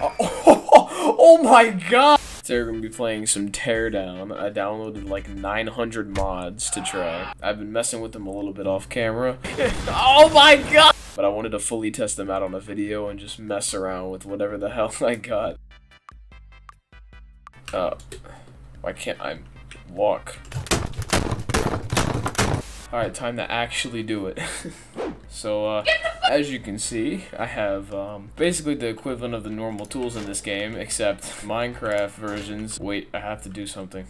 Oh, oh, oh my god! Today we're gonna be playing some Teardown. I downloaded like 900 mods to try. I've been messing with them a little bit off camera. oh my god! But I wanted to fully test them out on a video and just mess around with whatever the hell I got. Uh, why can't I walk? Alright, time to actually do it. so, uh, as you can see, I have, um, basically the equivalent of the normal tools in this game, except Minecraft versions. Wait, I have to do something.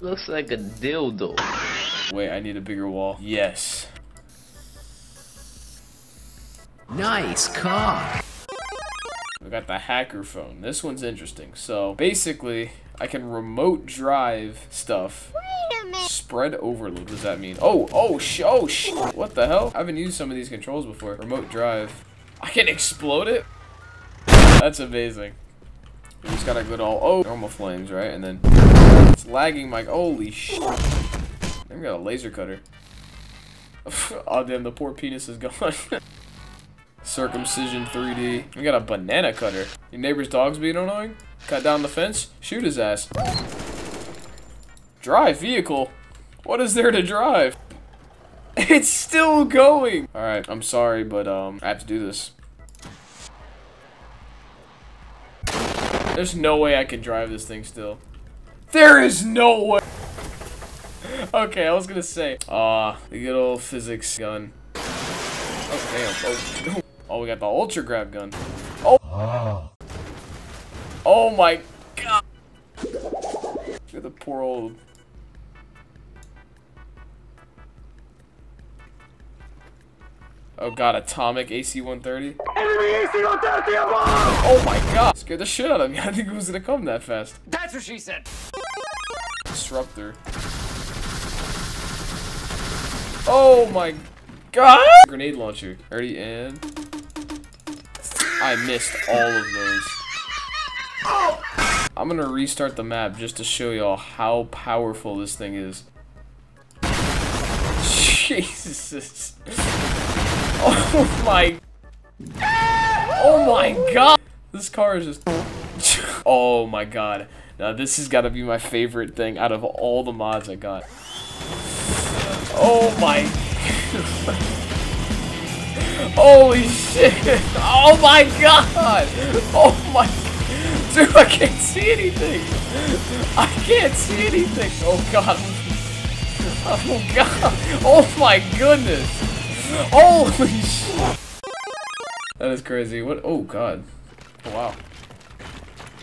Looks like a dildo. Wait, I need a bigger wall. Yes. Nice car. We got the hacker phone. This one's interesting. So, basically, I can remote drive stuff. Wait a minute. Spread overload, what does that mean? Oh, oh, sh oh, sh What the hell? I haven't used some of these controls before. Remote drive. I can explode it? That's amazing. We just got a good all, oh, normal flames, right? And then it's lagging my, holy sh. We got a laser cutter. oh, damn, the poor penis is gone. Circumcision 3D. We got a banana cutter. Your neighbor's dog's being annoying? Cut down the fence? Shoot his ass. Drive vehicle? What is there to drive? It's still going! Alright, I'm sorry, but um, I have to do this. There's no way I can drive this thing still. There is no way! Okay, I was gonna say. Ah, uh, the good old physics gun. Oh, damn. Oh, oh, we got the ultra grab gun. Oh! Oh my god! Look at the poor old Oh god, atomic AC-130? Enemy AC-130 Oh my god! Scared the shit out of me. I think it was gonna come that fast. That's what she said. Disruptor. Oh my god! Grenade launcher. Already in. I missed all of those. I'm gonna restart the map just to show y'all how powerful this thing is. Jesus. Oh my. Oh my god. This car is just. Oh my god. Now this has got to be my favorite thing out of all the mods I got. Oh my. Holy shit. Oh my god. Oh my. I can't see anything. I can't see anything. Oh god. Oh god. Oh my goodness. Holy shit! That is crazy. What? Oh god. Oh wow.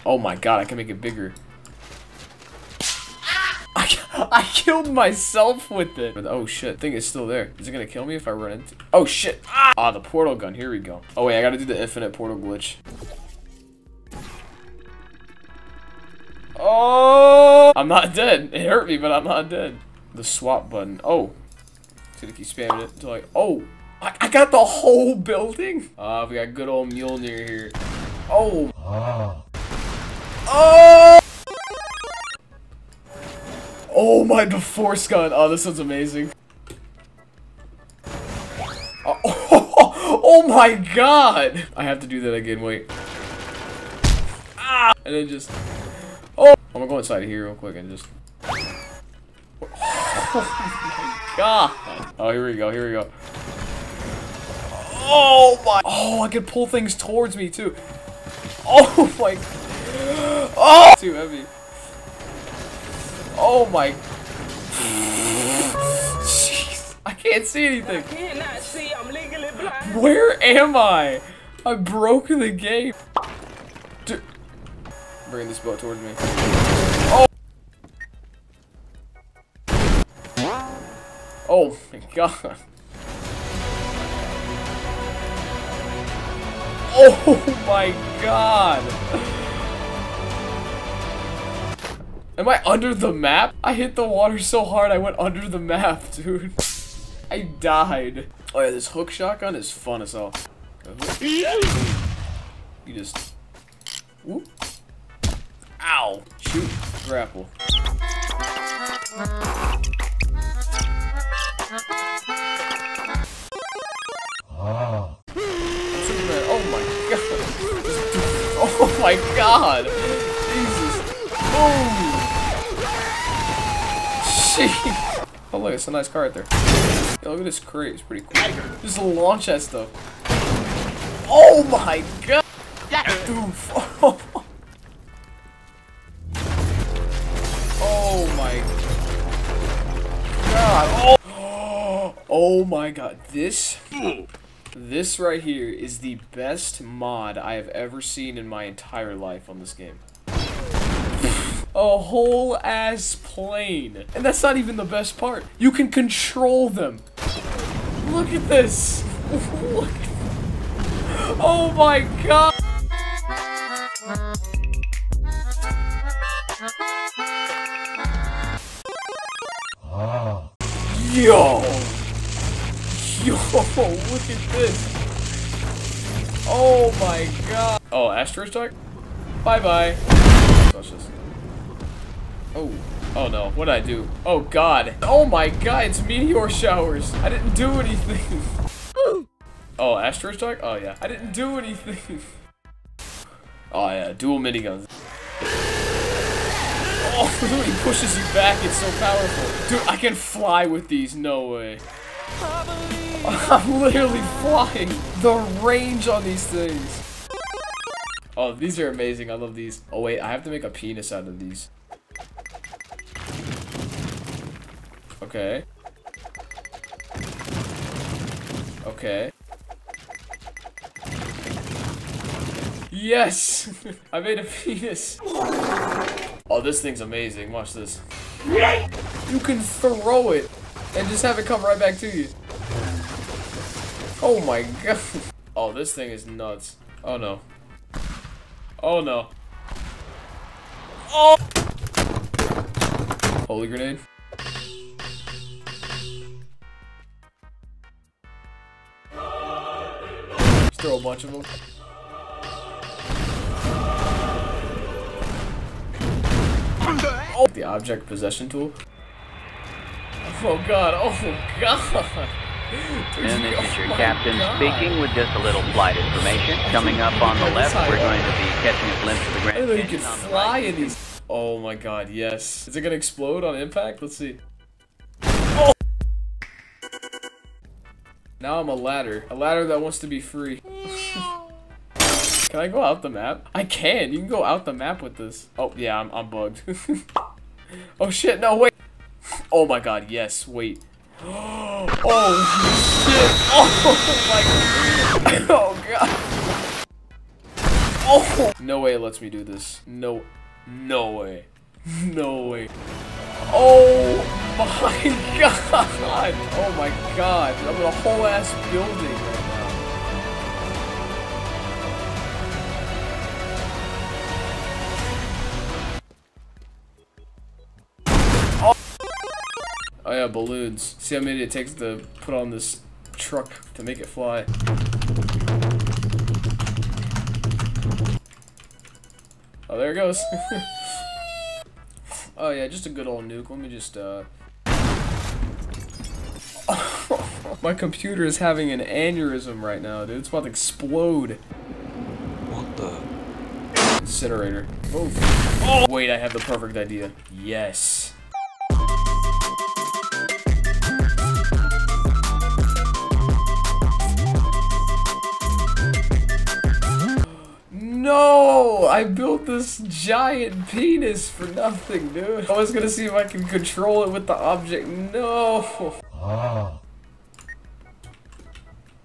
Oh my god, I can make it bigger. I, I killed myself with it. Oh shit, thing is still there. Is it gonna kill me if I run into? Oh shit! Ah, the portal gun. Here we go. Oh wait, I gotta do the infinite portal glitch. Oh! I'm not dead. It hurt me, but I'm not dead. The swap button. Oh, gonna keep spamming it until I- Oh! I, I got the whole building? Uh, we got good old Mjolnir here. Oh! Oh! Oh! Oh my, the force gun. Oh, this one's amazing. Oh, oh, oh, my god! I have to do that again, wait. Ah! And then just... I'm gonna go inside here real quick and just... Oh my god! Oh, here we go, here we go. Oh my! Oh, I can pull things towards me too. Oh my! Oh! Too heavy. Oh my! Jeez, I can't see anything. I cannot see. I'm legally blind. Where am I? I broke the game. Dude. Bring this boat towards me. Oh! Oh my god. Oh my god! Am I under the map? I hit the water so hard I went under the map, dude. I died. Oh yeah, this hook shotgun is fun as hell. You just... Whoop. Ow! Shoot, grapple. Oh. oh my god! Oh my god! Jesus! Oh! Jeez! Oh look, it's a nice car right there. Yeah, look at this crate, it's pretty cool. Just launch that stuff. Oh my god! That dude, oh. Oh. my god. This this right here is the best mod I have ever seen in my entire life on this game. A whole ass plane. And that's not even the best part. You can control them. Look at this. Look. Oh my god. Yo! Yo, look at this! Oh my god! Oh, Asteroid Strike? Bye bye. Watch this. Oh. Oh no, what did I do? Oh god. Oh my god, it's meteor showers! I didn't do anything! oh, Asteroid Strike? Oh yeah. I didn't do anything! Oh yeah, dual miniguns. Oh, he pushes you back, it's so powerful. Dude, I can fly with these, no way. I'm literally flying. The range on these things. Oh, these are amazing, I love these. Oh wait, I have to make a penis out of these. Okay. Okay. Yes! I made a penis. Oh, this thing's amazing. Watch this. You can throw it and just have it come right back to you. Oh my god. Oh, this thing is nuts. Oh no. Oh no. Oh! Holy grenade. Just throw a bunch of them. Oh, the object possession tool. Oh god, oh god. And this is your captain speaking with just a little flight information. Coming up on the left, we're going to be catching a glimpse of the Grand didn't know you Canyon the fly in these. Oh my god, yes. Is it gonna explode on impact? Let's see. Oh! Now I'm a ladder. A ladder that wants to be free. can I go out the map? I can. You can go out the map with this. Oh, yeah, I'm, I'm bugged. oh shit, no, wait. Oh my god, yes, wait. Oh shit! Oh my god! Oh god! Oh! No way it lets me do this. No, no way. No way. Oh my god! Oh my god! I'm in a whole ass building Oh yeah, balloons. See how many it takes to put on this truck to make it fly. Oh, there it goes. oh yeah, just a good old nuke. Let me just, uh... My computer is having an aneurysm right now, dude. It's about to explode. What the? Incinerator. Oh. oh! Wait, I have the perfect idea. Yes. No! I built this giant penis for nothing, dude. I was gonna see if I can control it with the object. No! No.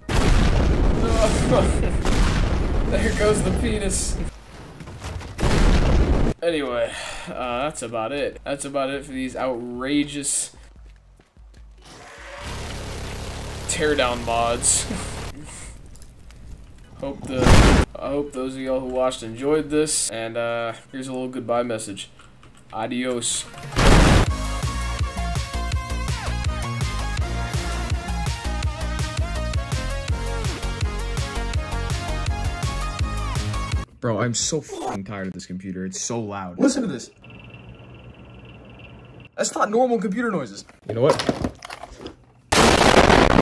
there goes the penis. Anyway, uh, that's about it. That's about it for these outrageous teardown mods. hope the I hope those of y'all who watched enjoyed this, and uh, here's a little goodbye message. Adios. Bro, I'm so fucking tired of this computer. It's so loud. Listen to this. That's not normal computer noises. You know what?